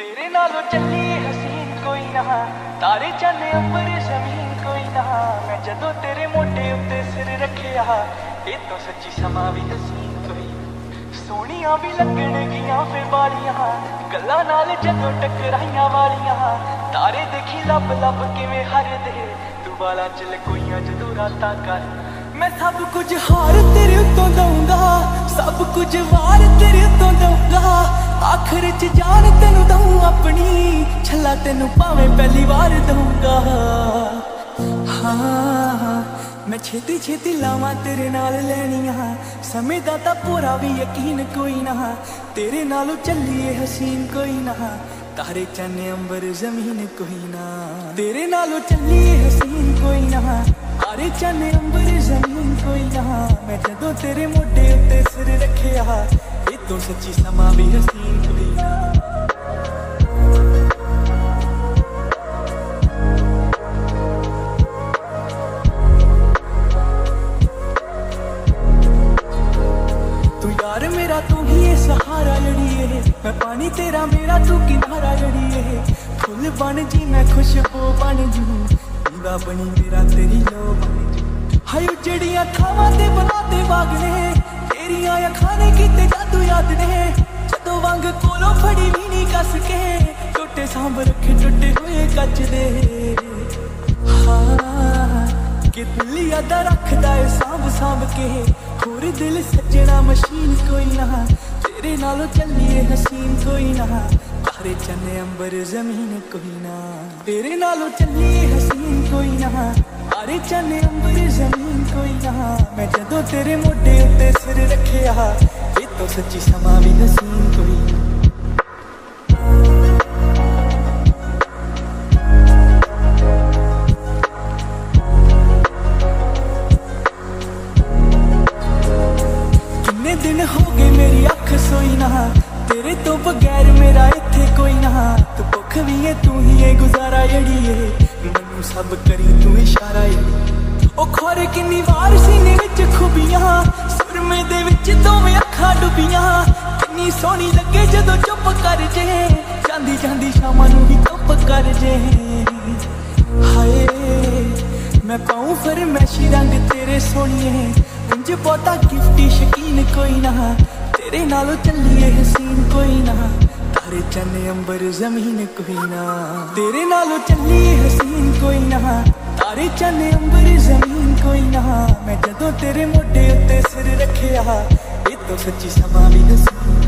ਤੇਰੇ ਨਾਲੋਂ ਚੱਲੀ ਹਸੀਨ ਕੋਈ ਨਾ। ਤਾਰੇ ਚੰਨ ਅੰਬਰ ਜ਼ਮੀਨ ਕੋਈ ਨਾ। ਮੈਂ ਜਦੋਂ ਤੇਰੇ ਮੋਢੇ ਉੱਤੇ ਸਿਰ ਰੱਖਿਆ, ਇਹ ਤੋਂ ਸੱਚੀ ਸਮਾਂ ਵੀ ਹਸੀਨ ਕੋਈ। ਸੋਹਣੀਆਂ ਵੀ ਲੱਗਣਗੀਆਂ ਫੇ ਵਾਲੀਆਂ। ਗੱਲਾਂ ਨਾਲ ਜਦੋਂ ਟਕਰਾਈਆਂ ਵਾਲੀਆਂ। ਤਾਰੇ ਦੇਖੀ ਲੱਭ ਲੱਭ ਕਿਵੇਂ ਹਰਦੇ। ਤੂੰ ਵਾਲਾ ਚ ਲਕੋਈਆਂ ਜਦੋਂ ਰਾਤਾਂ ਕਰ। ਮੈਂ ਸਭ ਕੁਝ ਹਾਰ ਤੇਰੇ ਉੱਤੋਂ ਦਊਂਗਾ। ਸਭ ਕੁਝ ਵਾਰ ਤੇਰੇ ਉੱਤੋਂ ਦਊਂਗਾ। ਆਖਰ ਚ ਜਾਨ ਤੈਨੂੰ ਦਊਂ ਆਪਣੀ, ਛੱਲਾ ਤੈਨੂੰ ਭਾਵੇਂ ਪਹਿਲੀ ਵਾਰ ਦਊਂਗਾ। ਹਾਂ, ਮੈਂ ਛੇਤੀ ਛੇਤੀ ਲਾਵਾਂ ਤੇਰੇ ਨਾਲ ਲੈਣੀਆਂ। ਸਮੇਂ ਦਾ ਤਾਂ ਪੂਰਾ ਵੀ ਯਕੀਨ ਕੋਈ ਨਾ। ਤੇਰੇ ਨਾਲੋਂ ਚੱਲੀਏ ਹਸੀਨ ਕੋਈ ਨਾ। ਤਾਰੇ ਚੰਨ ਅੰਬਰ ਜ਼ਮੀਨ ਕੋਈ ਨਾ। ਤੇਰੇ ਨਾਲੋਂ ਚੱਲੀਏ ਹਸੀਨ ਕੋਈ ਨਾ। ਤਾਰੇ ਚੰਨ ਅੰਬਰ ਜ਼ਮੀਨ ਕੋਈ ਨਾ। ਮੈਂ ਜਦੋਂ ਤੇਰੇ ਮੋਢੇ ਉੱਤੇ ਸਿਰ ਰੱਖਿਆ ਇਹ ਤੋਂ ਸੱਚੀ ਸਮਾਂ ਵੀ ਹਸੀਨ ਕੋਈ ਨਾ ਤੂੰ ਯਾਰ ਮੇਰਾ ਤੂੰ ਹੀ ਏ ਸਹਾਰਾ ਜੜੀਏ ਮੈਂ ਪਾਣੀ ਤੇਰਾ ਮੇਰਾ ਤੂੰ ਕਿਨਾਰਾ ਜੜੀਏ ਫੁੱਲ ਬਣ ਜੀ ਮੈਂ ਖੁਸ਼ਬੂ ਬਣ ਜੂ ਦੀਵਾ ਬਣੀ ਮੇਰਾ ਤੇਰੀ ਲੋ ਬਣ ਜੂ ਹਾਏ ਜਿਹੜੀਆਂ ਥਾਵਾਂ ਤੇ ਬਣਾਤੇ ਬਾਗ ਨੇ ਤੇਰੀਆਂ ਅੱਖਾਂ ਨੇ ਕੀਤੇ ਜਾਦੂ ਯਾਦ ਨੇ। ਜਦੋਂ ਵਾਂਗ ਕੋਲੋਂ ਫੜੀ ਵੀ ਨਹੀਂ ਕੱਸ ਕੇ, ਟੁੱਟੇ ਸਾਂਭ ਰੱਖੇ ਟੁੱਟੇ ਹੋਏ ਕੱਚ ਦੇ। ਹਾਂ ਕਿ ਦਿਲ ਰੱਖਦਾ ਏ ਸਾਂਭ ਸਾਂਭ ਕੇ। ਹੋਰ ਦਿਲ ਸੱਜਣਾ ਮਸ਼ੀਨ ਕੋਈ ਨਾ, ਤੇਰੇ ਨਾਲੋਂ ਚੱਲੀਏ ਹਸੀਨ ਕੋਈ ਨਾ। ਤਾਰੇ ਚੰਨੇ ਅੰਬਰ ਜ਼ਮੀਨ ਕੋਈ ਨਾ, ਤੇਰੇ ਨਾਲੋਂ ਚੱਲੀਏ ਹਸੀਨ ਕੋਈ ਨਾ। ਤਾਰੇ ਚੰਨ ਅੰਬਰ ਜ਼ਮੀਨ ਕੋਈ ਨਾ ਮੈਂ ਜਦੋਂ ਤੇਰੇ ਮੋਢੇ ਉੱਤੇ ਸਿਰ ਰੱਖਿਆ ਇਹ ਤੋਂ ਸੱਚੀ ਸਮਾਂ ਵੀ ਹਸੀਨ ਕੋਈ ਨਾ ਕਿੰਨੇ ਦਿਨ ਹੋ ਗਏ ਮੇਰੀ ਅੱਖ ਸੋਈ ਨਾ ਤੇਰੇ ਤੋਂ ਬਗੈਰ ਮੇਰਾ ਇੱਥੇ ਕੋਈ ਨਾ ਤੂੰ ਭੁੱਖ ਵੀ ਏ ਤੂੰ ਹੀ ਏ ਗੁਜ਼ਾਰਾ ਏ ਮੈਨੂੰ ਸਭ ਕਰੀ ਤੂੰ ਇਸ਼ਾਰਾ ਏ। ਉਹ ਖੋਰੇ ਕਿੰਨੀ ਵਾਰ ਸੀਨੇ ਵਿੱਚ ਖੁਬੀਆਂ, ਸੁਰਮੇ ਦੇ ਵਿੱਚ ਦੋਵੇਂ ਅੱਖਾਂ ਡੁੱਬੀਆਂ। ਕਿੰਨੀ ਸੋਹਣੀ ਲੱਗੇ ਜਦੋਂ ਚੁੱਪ ਕਰ ਜੇ, ਜਾਂਦੀ ਜਾਂਦੀ ਸ਼ਾਮਾਂ ਨੂੰ ਵੀ ਚੁੱਪ ਕਰ ਜੇ। ਹਾਏ, ਮੈਂ ਪਾਉਂ ਫਰਮੈਸ਼ੀ ਰੰਗ ਤੇਰੇ ਸੋਹਣੀਏ। ਇੰਜ ਬਹੁਤਾ ਗਿਫਟੀ ਸ਼ਕੀਨ ਕੋਈ ਨਾ, ਤੇਰੇ ਨਾਲੋਂ ਚੱਲੀਏ ਹਸੀਨ ਕੋਈ ਨਾ। ਤਾਰੇ ਚੰਨ ਅੰਬਰ ਜ਼ਮੀਨ ਕੋਈ ਨਾ ਤੇਰੇ ਨਾਲੋਂ ਚੱਲੀਏ ਹਸੀਨ ਕੋਈ ਨਾ। ਤਾਰੇ ਚੰਨ ਅੰਬਰ ਜ਼ਮੀਨ ਕੋਈ ਨਾ। ਮੈਂ ਜਦੋਂ ਤੇਰੇ ਮੋਢੇ ਉੱਤੇ ਸਿਰ ਰੱਖਿਆ, ਇਹ ਤੋਂ ਸੱਚੀ ਸਮਾਂ ਵੀ ਹਸੀਨ